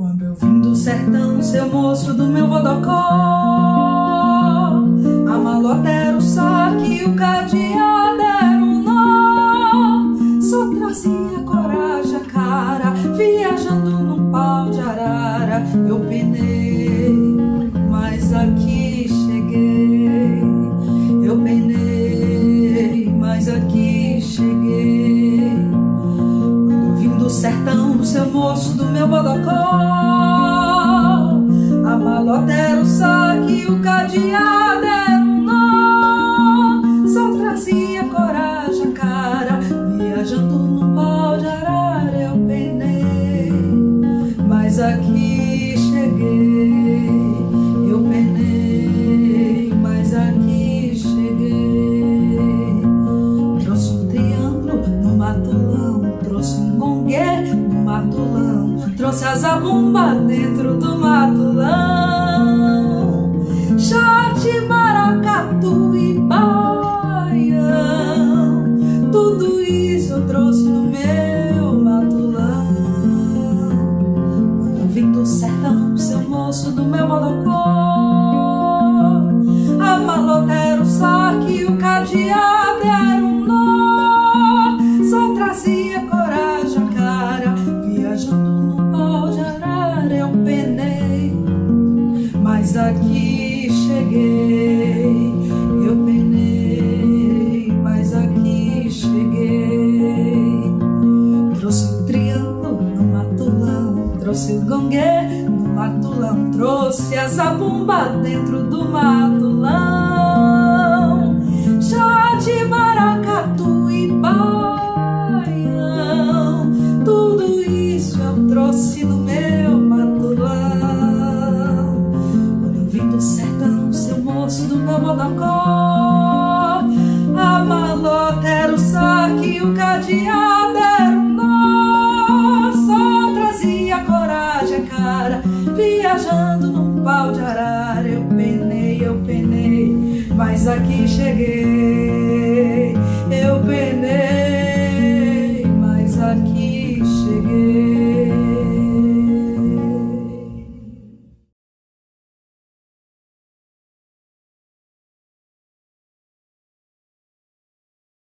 Quando eu vim do sertão, seu moço do meu bodocó, a malota era o saque, o cadeado era o nó. Só trazia coragem a cara, viajando num pau de arara. Eu penei, mas aqui cheguei. Eu penei, mas aqui cheguei. Quando eu vim do sertão, seu moço, do meu bodocó. Trazia coragem cara, viajando no de arara. Eu penei, mas aqui cheguei. Eu penei, mas aqui cheguei. Trouxe um triângulo no matulão, trouxe um gonguê no matulão, trouxe a zabumba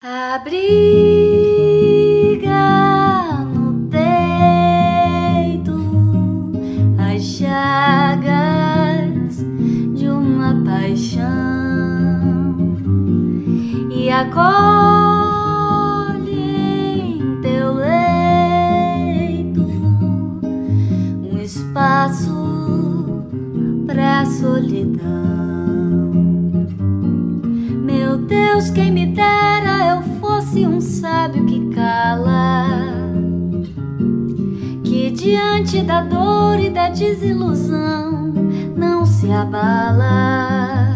Abriga no peito as chagas de uma paixão e acolhe em teu leito um espaço pra solidão. Meu Deus, quem me um sábio que cala, que diante da dor e da desilusão não se abala.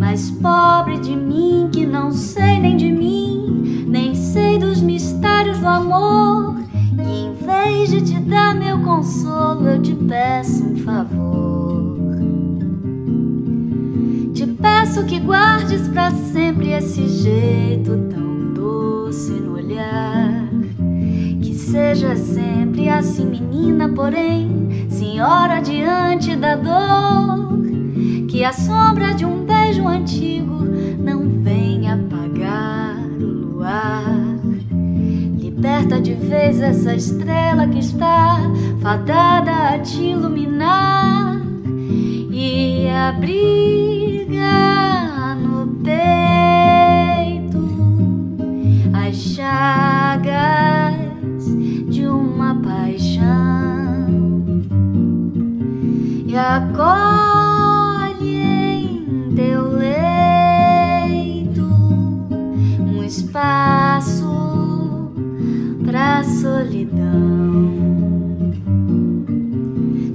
Mas pobre de mim que não sei nem de mim, nem sei dos mistérios do amor. E em vez de te dar meu consolo, eu te peço um favor. Te peço que guardes pra sempre esse jeito doce no olhar. Que seja sempre assim, menina, porém, senhora diante da dor. Que a sombra de um beijo antigo não venha apagar o luar. Liberta de vez essa estrela que está fadada a te iluminar e abriga no peito acolhe em teu leito um espaço pra solidão.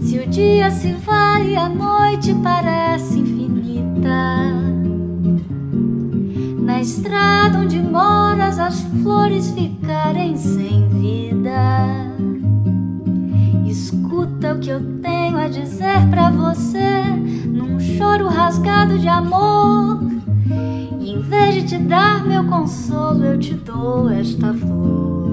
Se o dia se vai e a noite parece infinita, na estrada onde moras as flores ficarem sem vida. Escuta o que eu tenho a dizer pra você num choro rasgado de amor. E em vez de te dar meu consolo, eu te dou esta flor.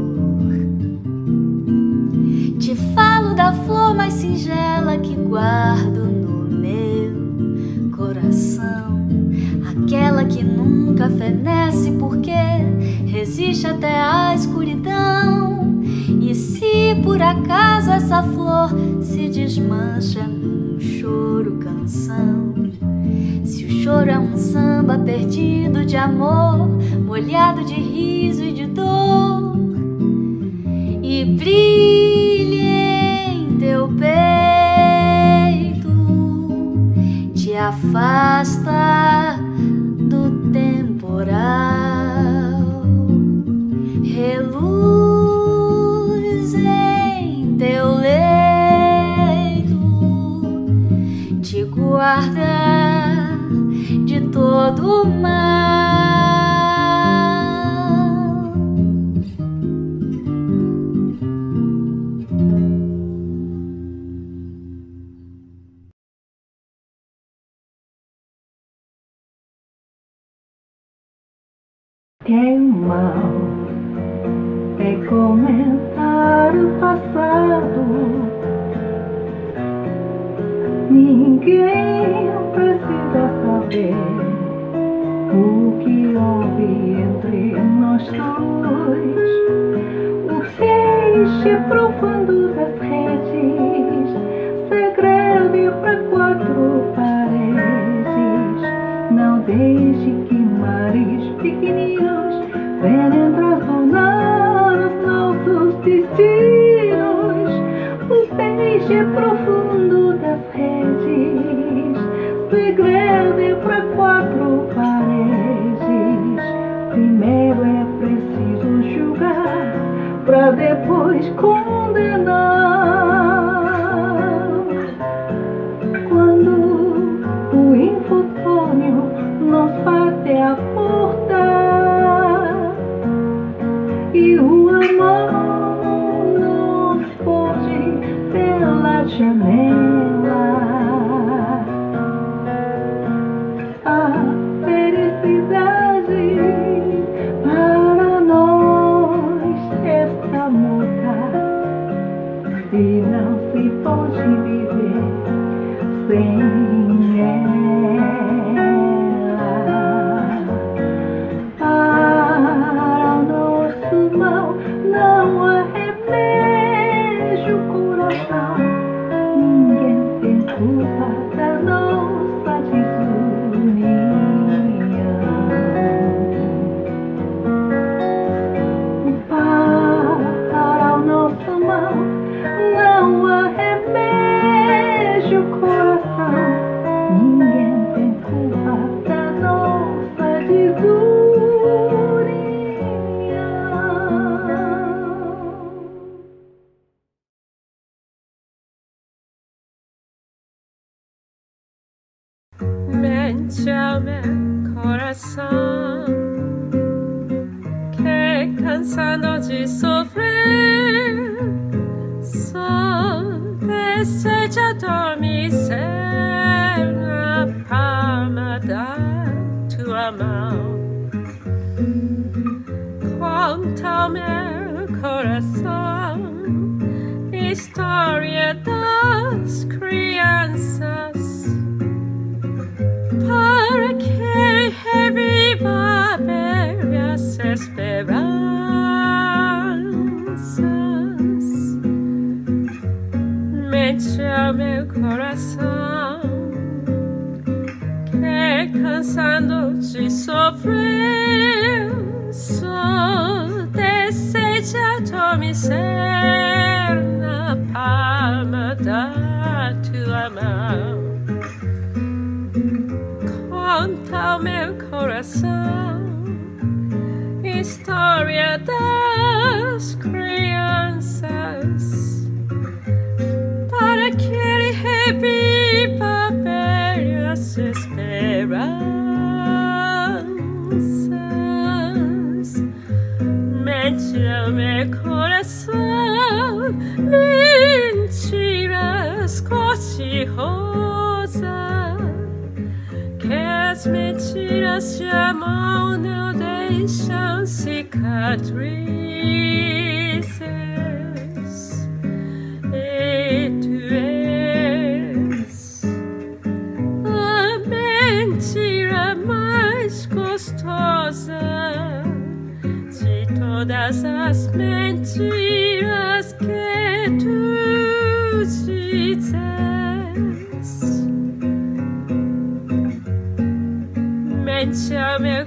desmancha com um choro canção. Se o choro é um samba perdido de amor, molhado de riso e de dor, e brilha em teu peito, te afasta do temporal. 做多慢。te procurando. las esperanças Me meu coração que cansando de sofrer só deseja dormir na palma da tua mão. Conta meu coração história das crianças para que ele reviva velhas esperanças. Mente meu coração, mentiras, corte rosa. Que as mentiras chamam, não matrices et tu és a mentira mais gostosa de todas as mentiras que tu dizes. Mente ao meu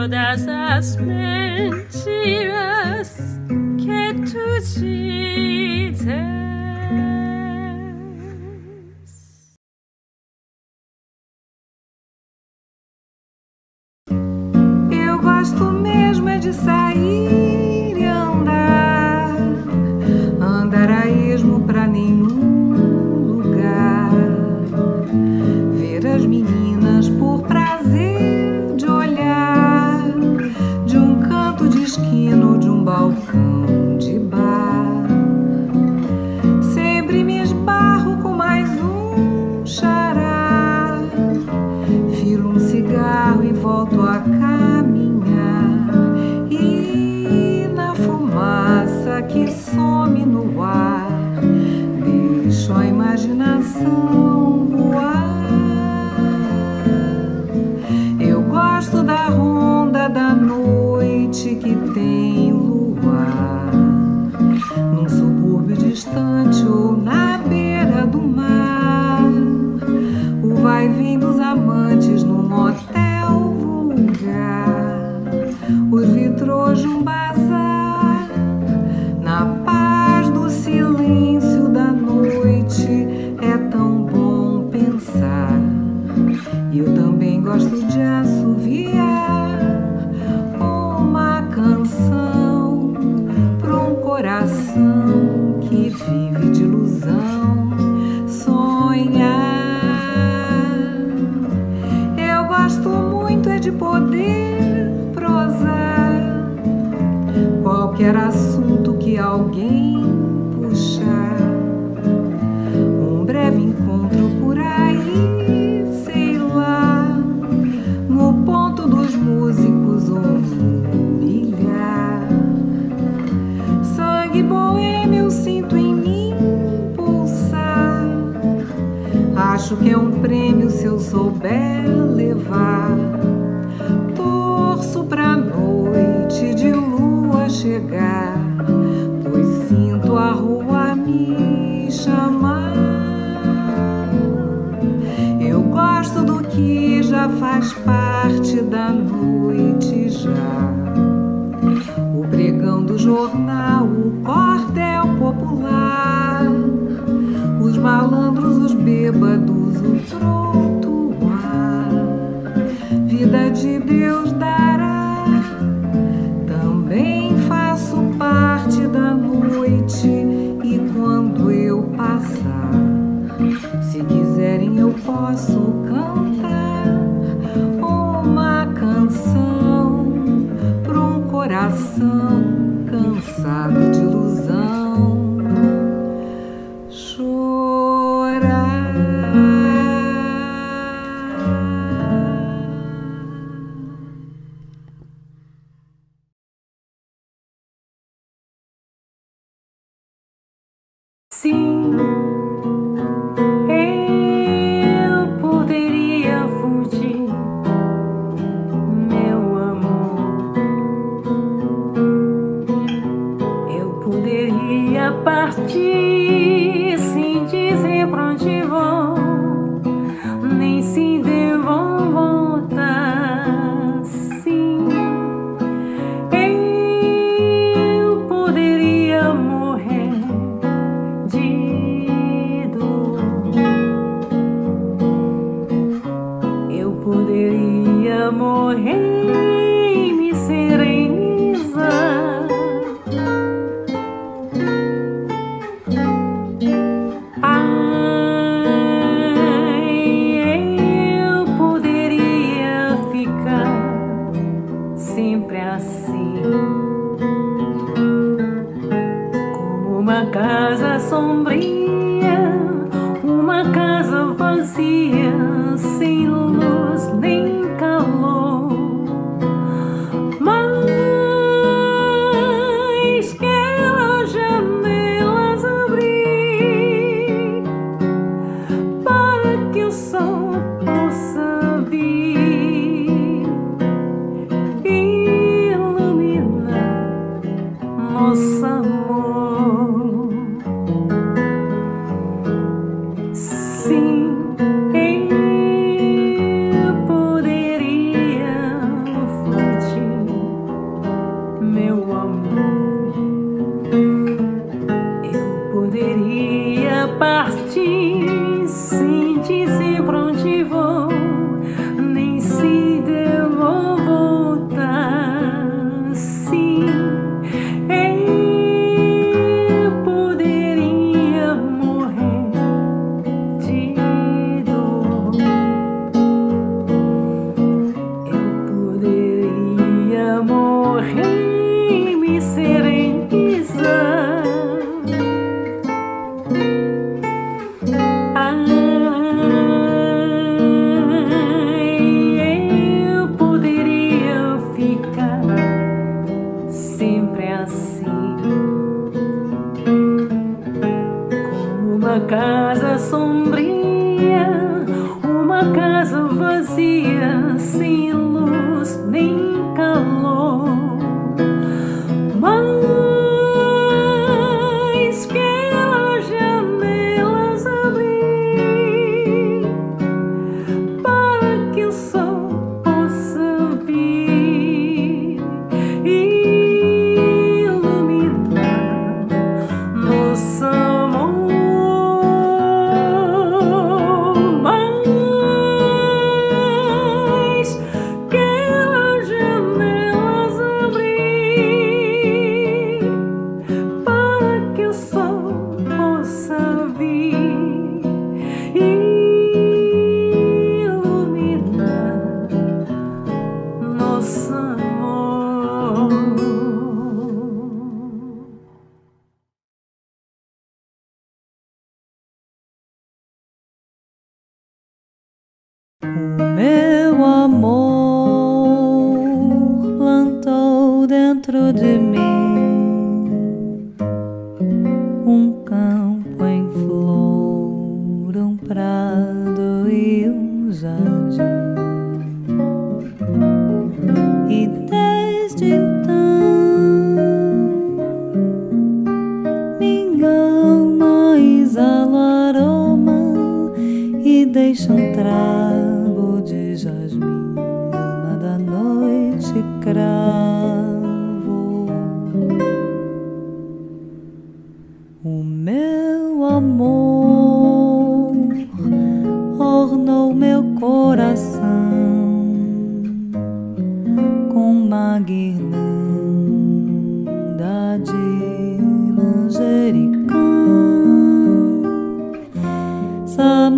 todas as mentiras que tu dices.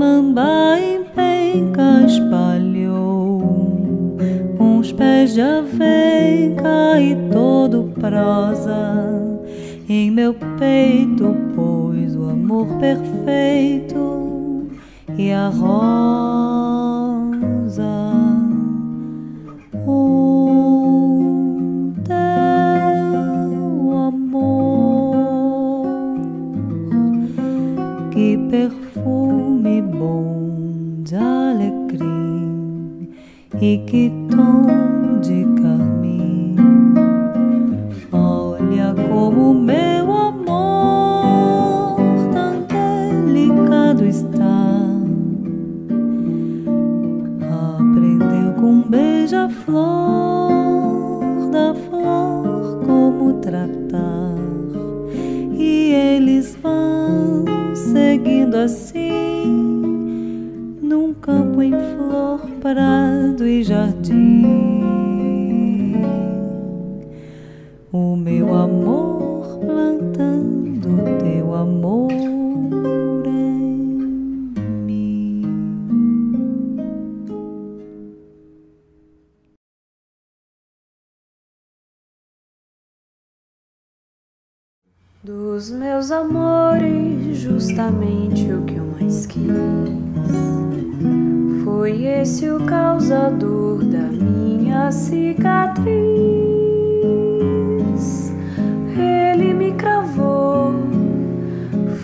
mamba em penca espalhou. Uns pés de aveca e todo prosa. Em meu peito pôs o amor perfeito e a rosa. e que tom Dos meus amores, justamente o que eu mais quis. Foi esse o causador da minha cicatriz. Ele me cravou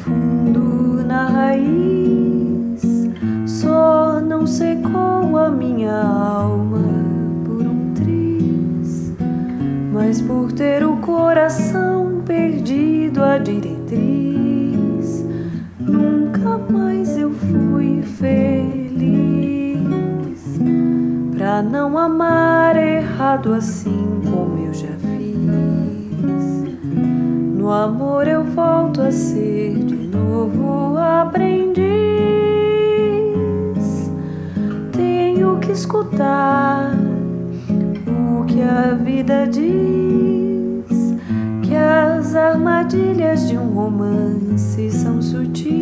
fundo na raiz, só não secou a minha alma por um triz, mas por ter o coração perdido a diretriz. Nunca mais eu fui feliz. Pra não amar errado assim como eu já fiz. No amor eu volto a ser de novo aprendiz. Tenho que escutar o que a vida diz as armadilhas de um romance são sutis.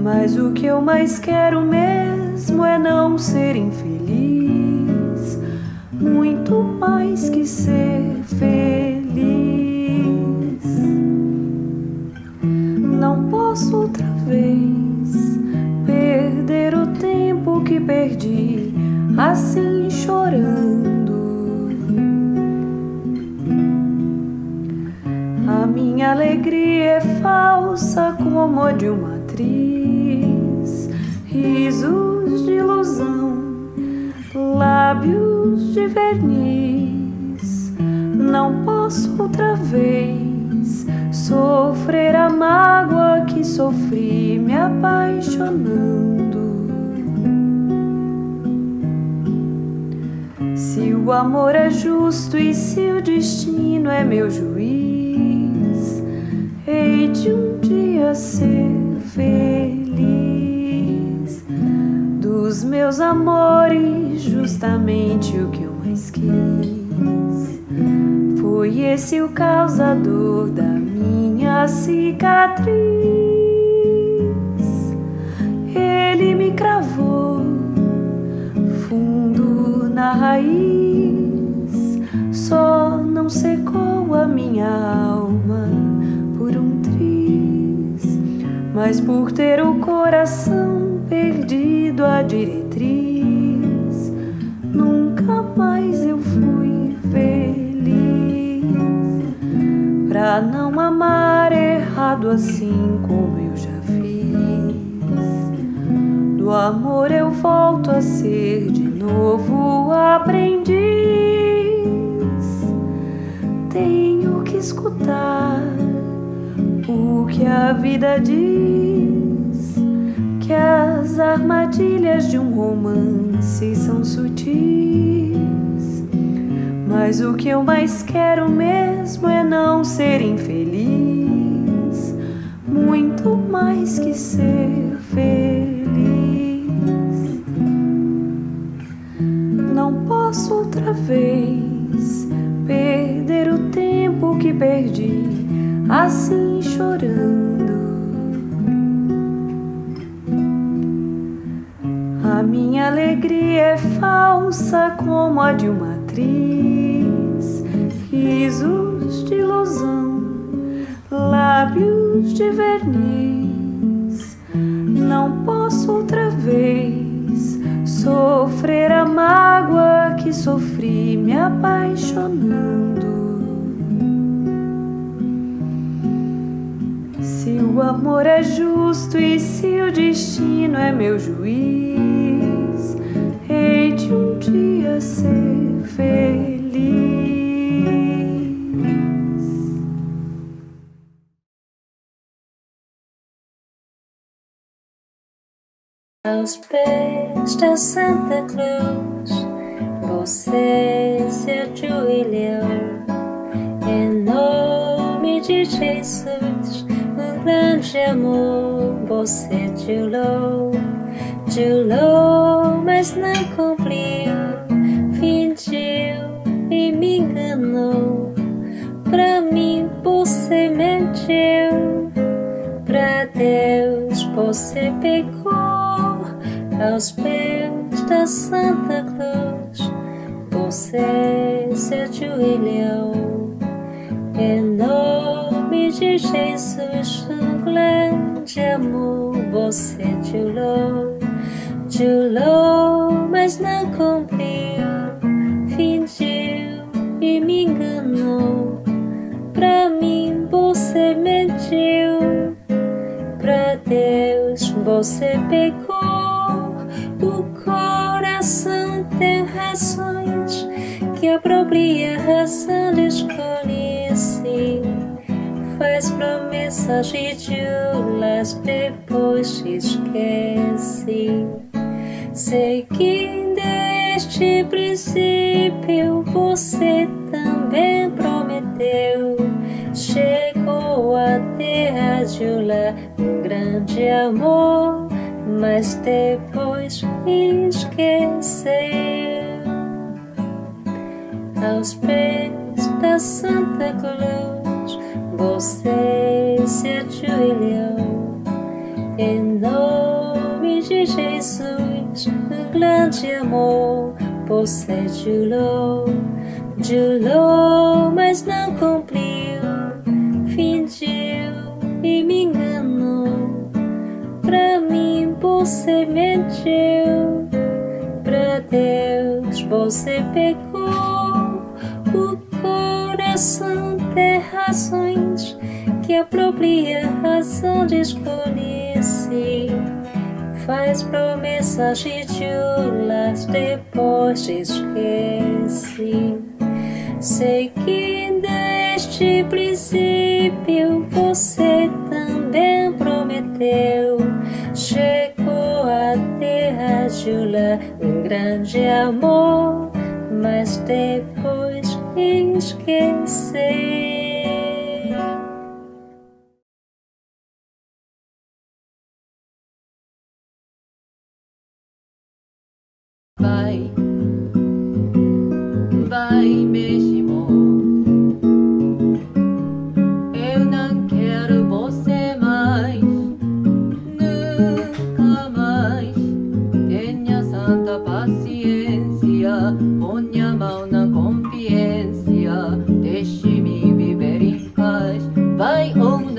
Mas o que eu mais quero mesmo é não ser infeliz, muito mais que ser feliz. Não posso outra vez perder o tempo que perdi assim chorando Minha alegria é falsa como a de uma atriz. Risos de ilusão, lábios de verniz. Não posso outra vez sofrer a mágoa que sofri me apaixonando. Se o amor é justo e se o destino é meu juiz de um dia ser feliz. Dos meus amores, justamente o que eu mais quis. Foi esse o causador da minha cicatriz. Mas por ter o coração perdido a diretriz, nunca mais eu fui feliz. Pra não amar errado assim como eu já fiz, do amor eu volto a ser de novo aprendiz. Tenho que escutar o que a vida diz que as armadilhas de um romance são sutis. Mas o que eu mais quero mesmo é não ser infeliz, muito mais que ser feliz. Não posso outra vez perder o tempo que perdi assim chorando. A minha alegria é falsa como a de uma atriz, risos de ilusão, lábios de verniz. Não posso outra vez sofrer a mágoa que sofri me apaixonando. O amor é justo e se o destino é meu juiz, hei de um dia ser feliz. Aos pés da Santa Cruz, você se ajoelhou em nome de Jesus grande amor você dilou, dilou, mas não cumpriu, fingiu e me enganou. Pra mim você mentiu, pra Deus você pecou aos pés da Santa Cruz. Você se ajoelhou em nós. De Jesus, um grande amor, você jurou, jurou, mas não cumpriu, fingiu e me enganou. Pra mim você mentiu, pra Deus você pecou. O coração tem razões que a própria razão desconhece. Faz promessas ridículas, depois esquece. Seguindo este princípio, você também prometeu. Chegou a Jula um grande amor, mas depois esqueceu aos pés da Santa Cruz, você se ajoelhou em nome de Jesus, um grande amor, você jurou, jurou, mas não cumpriu, fingiu e me enganou. Pra mim você mentiu, pra Deus você pecou. O coração tem razões que a própria razão desconhece. Faz promessas ridículas, depois esquece. Seguindo este princípio, você também prometeu. Chegou a Jula um grande amor, mas depois esqueceu.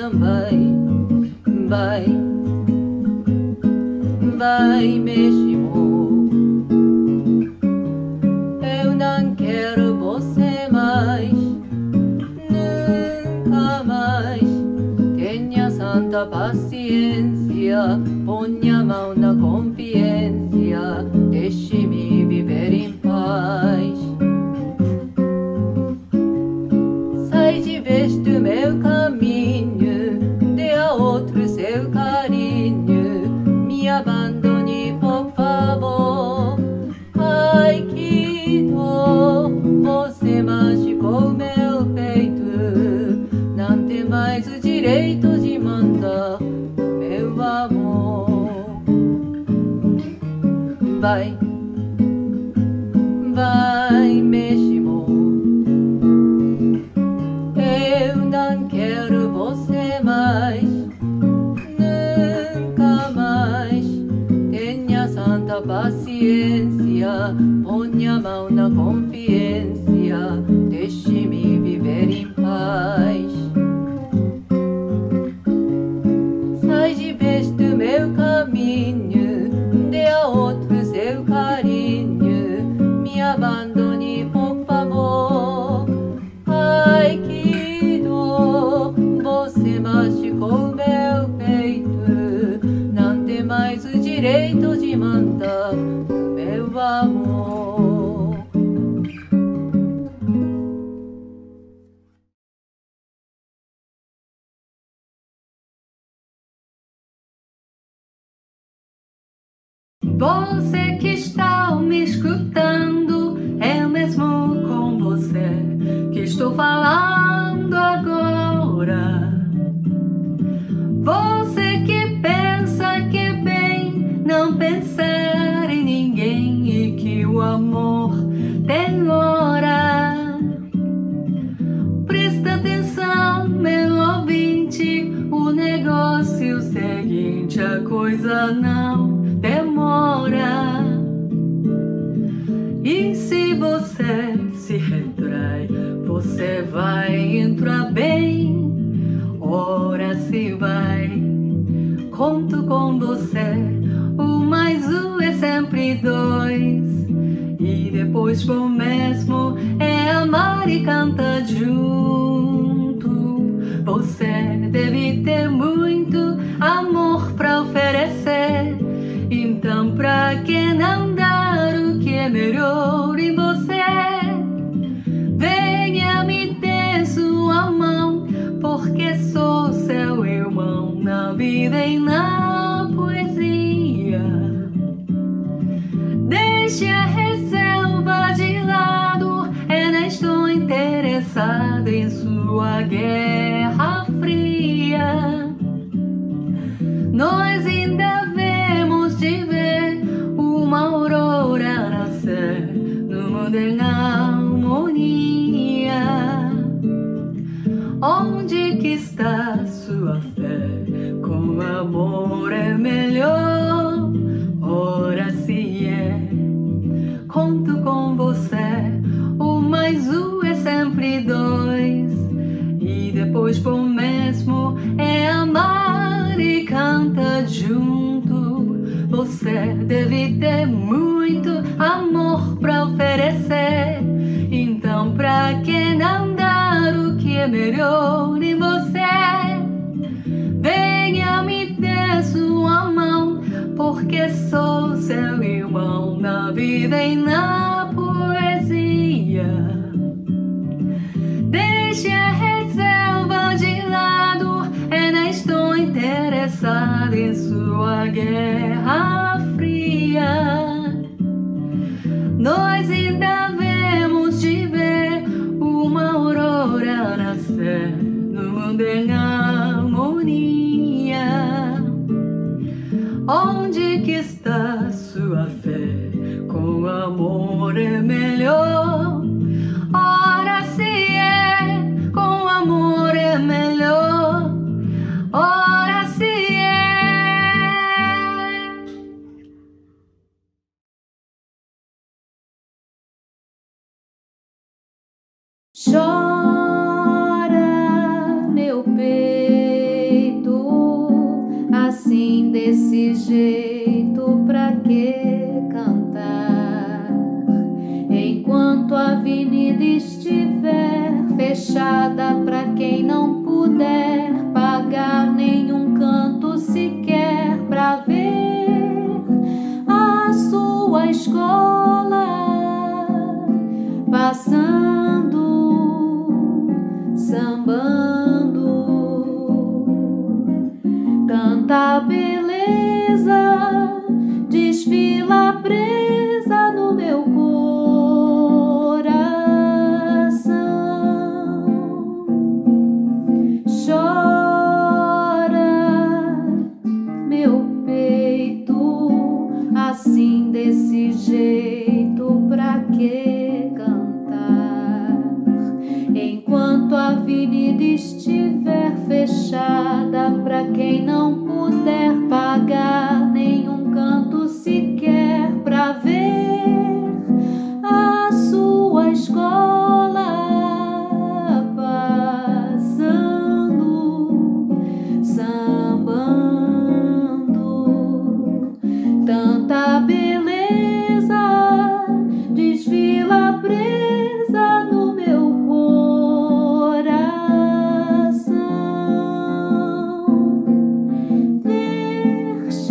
Vai vai, vai, vai mesmo. Eu não quero você mais, nunca mais. Tenha santa paciência, pois bom mesmo é amar e cantar. crescer. Então, pra que não dar o que é melhor em você? Venha me dar sua mão, porque sou seu irmão na vida e na poesia. Deixe a reserva de lado, eu não estou interessada em sua guerra.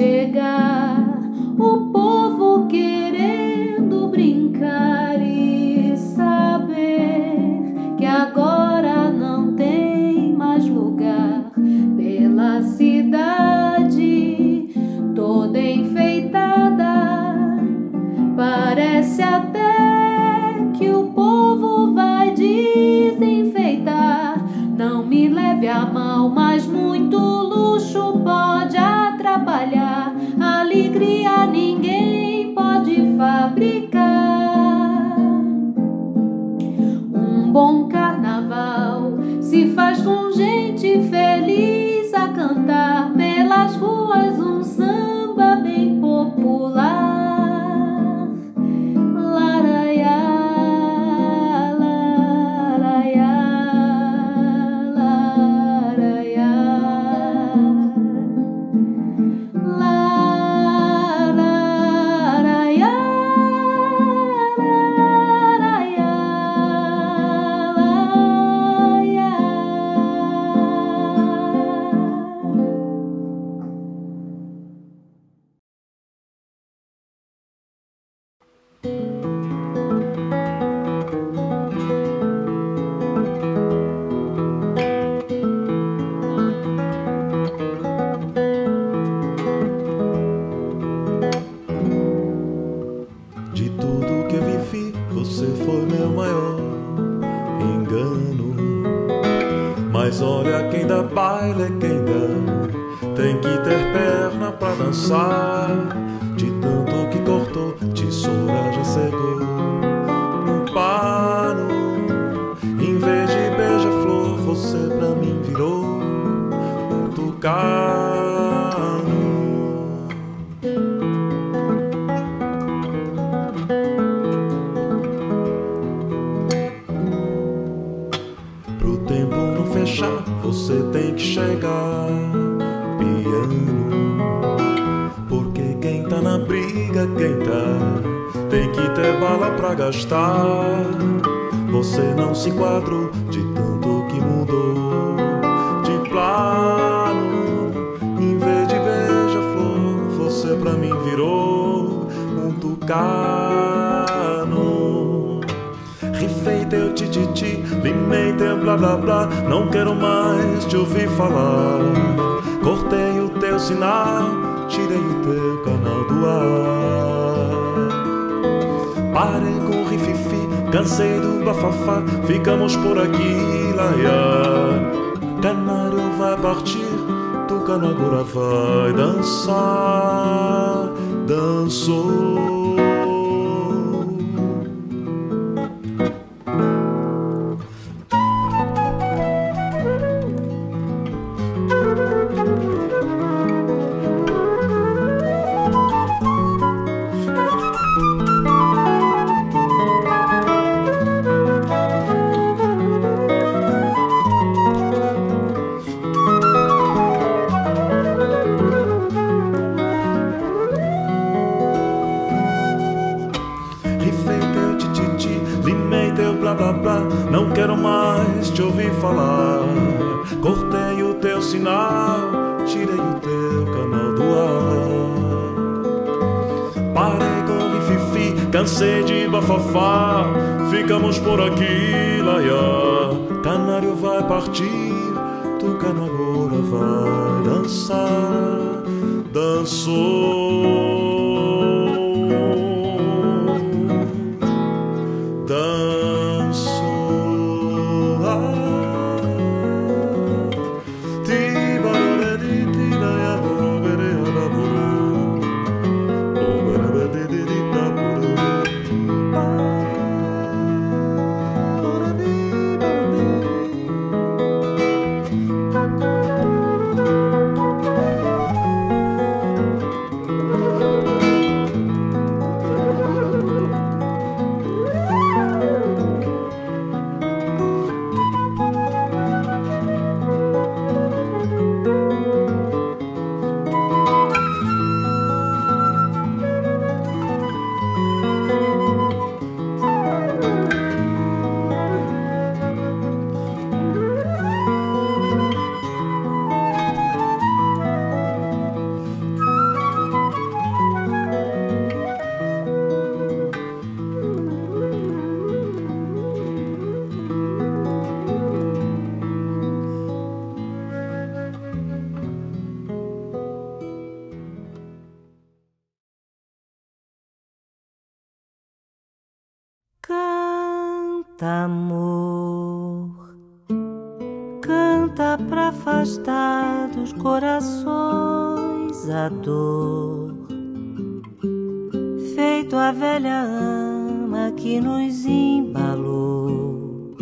chega. Tucano. Rifei teu tititi, limei teu blá blá blá. Não quero mais te ouvir falar. Cortei o teu sinal, tirei o teu canal do ar. Parei com o rififi, cansei do bafafá. Ficamos por aqui, laia. Canário vai partir, tucano agora vai dançar. Dançou. Bafafá. Ficamos por aqui, laia. Canário vai partir, tucano agora vai dançar. Dançou. Canta, amor, canta pra afastar dos corações a dor. Feito a velha ama que nos embalou.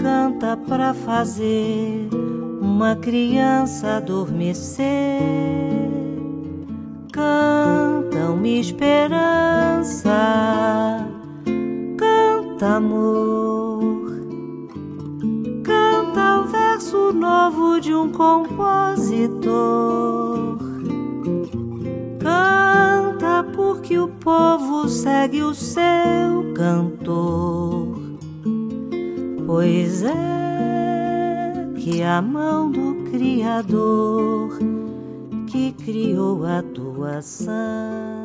Canta pra fazer uma criança adormecer canta uma esperança, canta amor, canta o verso novo de um compositor, canta porque o povo segue o seu cantor, pois é que a mão do Criador que criou a tua ação.